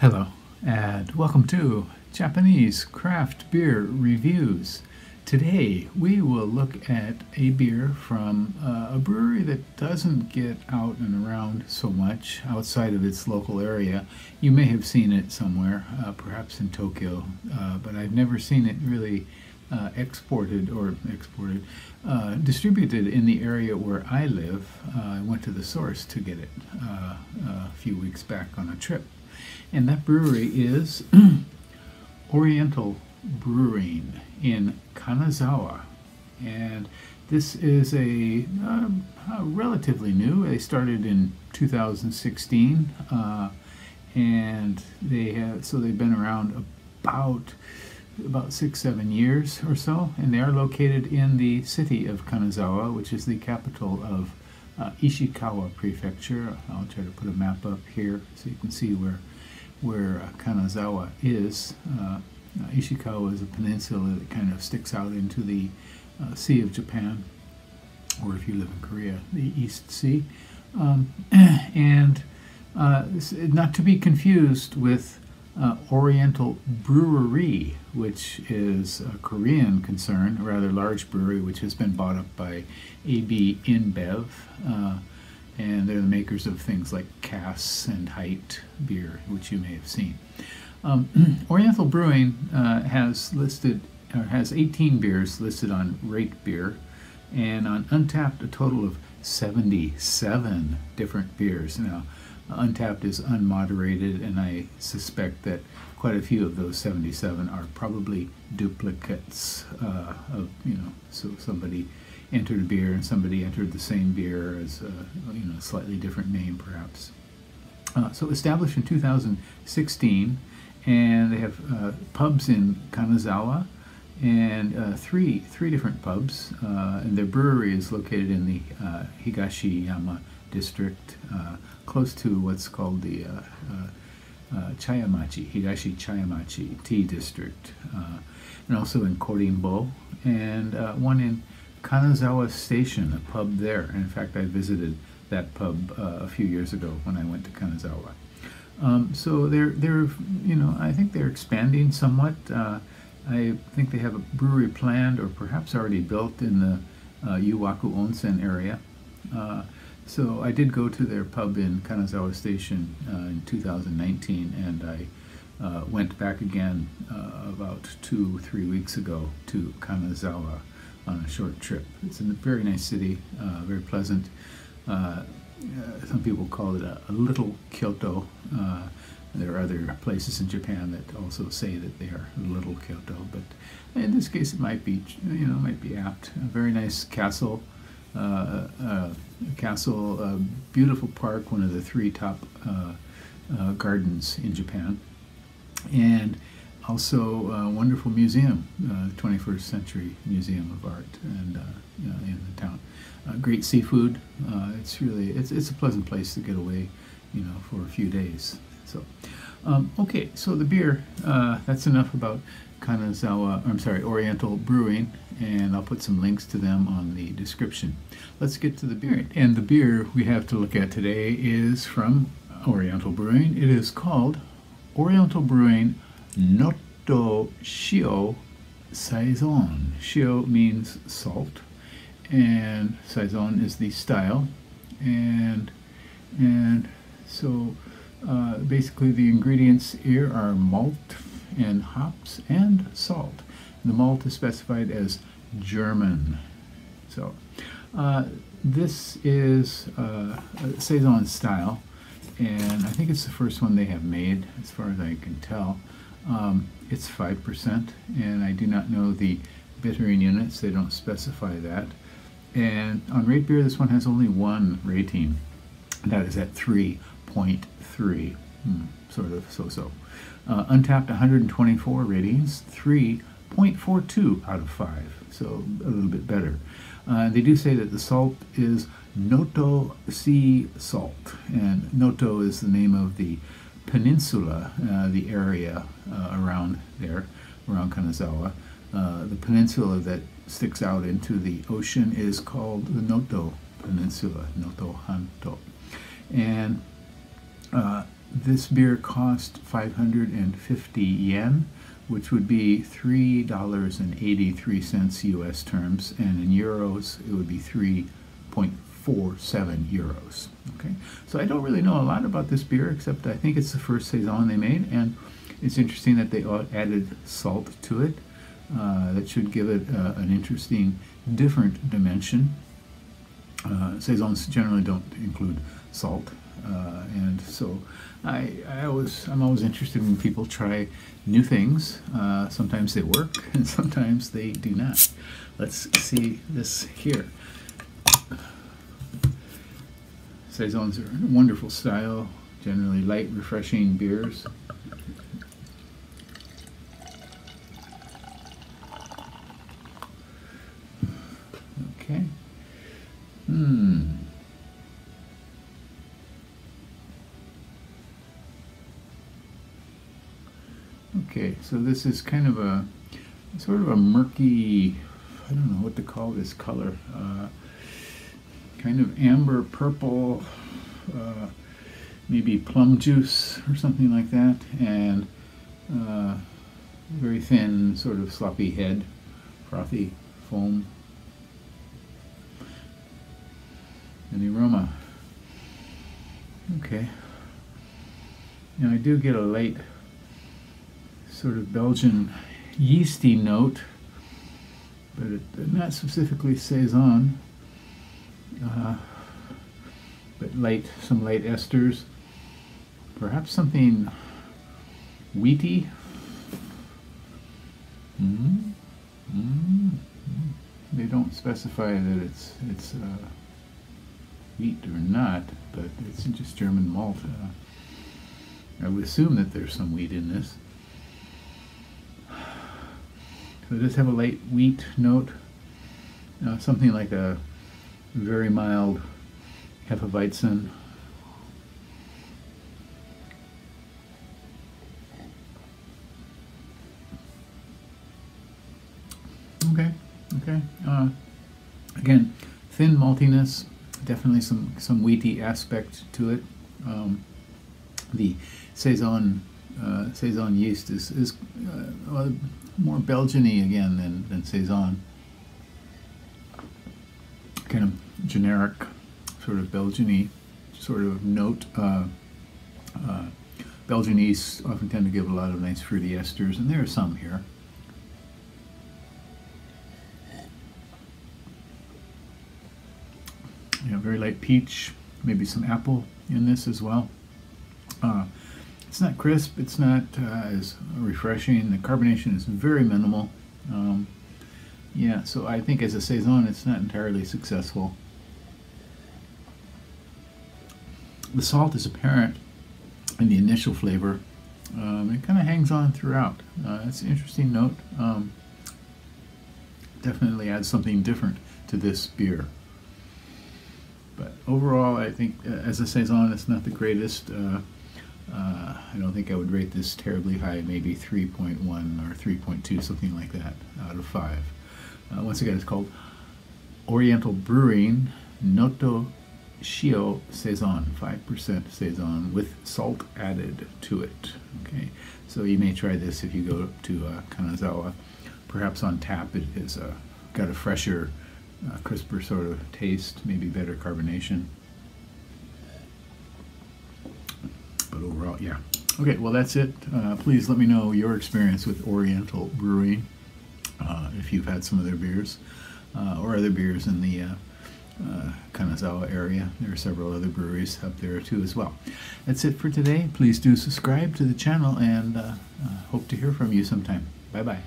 Hello, and welcome to Japanese Craft Beer Reviews. Today we will look at a beer from uh, a brewery that doesn't get out and around so much outside of its local area. You may have seen it somewhere, uh, perhaps in Tokyo, uh, but I've never seen it really uh, exported or exported, uh, distributed in the area where I live. Uh, I went to the source to get it a few weeks back on a trip. And that brewery is Oriental Brewing in Kanazawa. And this is a, uh, relatively new. They started in 2016, uh, and they have so they've been around about about six seven years or so, and they are located in the city of Kanazawa, which is the capital of uh, Ishikawa Prefecture. I'll try to put a map up here so you can see where where uh, Kanazawa is. Uh, uh, Ishikawa is a peninsula that kind of sticks out into the uh, Sea of Japan, or if you live in Korea, the East Sea. Um, and uh, not to be confused with uh, Oriental Brewery, which is a Korean concern, a rather large brewery, which has been bought up by AB InBev. Uh, and they're the makers of things like Cass and Hite beer, which you may have seen. Um, Oriental Brewing uh, has listed or has 18 beers listed on Rate Beer, and on Untappd a total of 77 different beers. Now, Untappd is unmoderated, and I suspect that quite a few of those 77 are probably duplicates uh, of you know so somebody entered a beer and somebody entered the same beer as a you know slightly different name perhaps. Uh, so established in 2016, and they have uh, pubs in Kanazawa and uh, three three different pubs, uh, and their brewery is located in the uh, Higashiyama district, uh, close to what's called the Chayamachi, Higashi Chayamachi Tea District, and also in Korinbo, and one in Kanazawa Station, a pub there. And in fact, I visited that pub uh, a few years ago when I went to Kanazawa. Um, so they're they're you know I think they're expanding somewhat. Uh, I think they have a brewery planned or perhaps already built in the uh, Yuwaku Onsen area. Uh, so I did go to their pub in Kanazawa Station uh, in 2019, and I uh, went back again uh, about two three weeks ago to Kanazawa on a short trip. It's a very nice city, uh, very pleasant. Uh, uh, some people call it a, a little Kyoto. There are other places in Japan that also say that they are little Kyoto, but in this case it might be, you know, might be apt. A very nice castle, castle, a beautiful park, one of the three top gardens in Japan, and also a wonderful museum, uh, 21st Century Museum of Art, and uh, in the town. Uh, great seafood. Uh, it's really it's it's a pleasant place to get away, you know, for a few days. So, um, okay, so the beer. Uh, that's enough about Kanazawa. I'm sorry, Oriental Brewing, and I'll put some links to them on the description. Let's get to the beer. And the beer we have to look at today is from Oriental Brewing. It is called Oriental Brewing Noto Shio Saison. Shio means salt, and Saison is the style. And and so uh, basically the ingredients here are malt and hops and salt. The malt is specified as German. So uh, this is uh, Saison style, and I think it's the first one they have made, as far as I can tell. Um, it's 5%, and I do not know the bittering units. They don't specify that. And on Rate Beer, this one has only one rating. That is at 3.3, hmm, sort of so-so. Uh, Untappd 124 ratings, 3.42 out of 5, so a little bit better. Uh, they do say that the salt is Noto sea salt, and Noto is the name of the peninsula, uh, the area uh, around there, around Kanazawa. Uh, the peninsula that sticks out into the ocean is called the Noto Peninsula, Noto Hanto. And uh, this beer cost 550 yen, which would be $3.83 US terms, and in euros it would be 3.47 euros. Okay, so I don't really know a lot about this beer, except I think it's the first saison they made, and it's interesting that they added salt to it. Uh, that should give it uh, an interesting, different dimension. Uh, saisons generally don't include salt, uh, and so I, I always I'm always interested when people try new things. Uh, sometimes they work, and sometimes they do not. Let's see this here. Saisons are a wonderful style, generally light, refreshing beers. Okay, so this is kind of a sort of a murky, I don't know what to call this color, uh, kind of amber purple, uh, maybe plum juice or something like that, and uh, very thin, sort of sloppy head, frothy foam. And the aroma. Okay. Now I do get a light sort of Belgian yeasty note, but it, not specifically saison. Uh, but light, some light esters, perhaps something wheaty. Mm -hmm. Mm -hmm. They don't specify that it's it's uh, wheat or not, but it's just German malt. Uh, I would assume that there's some wheat in this. So it does have a light wheat note, uh, something like a very mild Hefeweizen. Okay, okay. Uh, again, thin maltiness, definitely some some wheaty aspect to it. Um, the saison uh, saison yeast is is uh, more Belgiany again than, than Saison. Kind of generic, sort of Belgiany sort of note. Uh, uh, Belgian yeasts often tend to give a lot of nice fruity esters, and there are some here. Very light peach, maybe some apple in this as well. Uh, it's not crisp, it's not uh, as refreshing. The carbonation is very minimal. Um, yeah, so I think as a Saison, it's not entirely successful. The salt is apparent in the initial flavor. Um, it kind of hangs on throughout. Uh, it's an interesting note. Um, definitely adds something different to this beer. But overall, I think uh, as a Saison, it's not the greatest. Uh, uh, I don't think I would rate this terribly high, maybe 3.1 or 3.2, something like that, out of 5. Uh, once again, it's called Oriental Brewing Noto Shio Saison, 5% Saison with salt added to it. Okay, so you may try this if you go to uh, Kanazawa. Perhaps on tap it is uh, got a fresher, uh, crisper sort of taste, maybe better carbonation. But overall, yeah. Okay, well, that's it. Uh, please let me know your experience with Oriental Brewing, uh, if you've had some of their beers, uh, or other beers in the uh, uh, Kanazawa area. There are several other breweries up there too as well. That's it for today. Please do subscribe to the channel and uh, hope to hear from you sometime. Bye-bye.